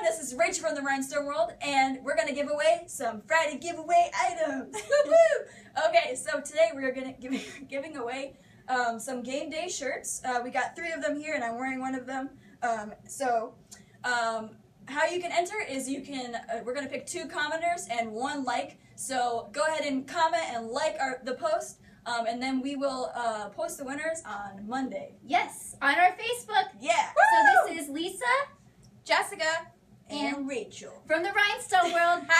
Rachel from the Rhinestone World, and we're gonna give away some Friday giveaway items. Woo-hoo! Okay, so today we're gonna give giving away um, some game day shirts. Uh, we got three of them here, and I'm wearing one of them. Um, so, um, how you can enter is you can. Uh, we're gonna pick two commenters and one like. So go ahead and comment and like our the post, um, and then we will uh, post the winners on Monday. Yes, on our Facebook. Yeah. So this is Lisa Jessica and Rachel. from the Rhinestone World.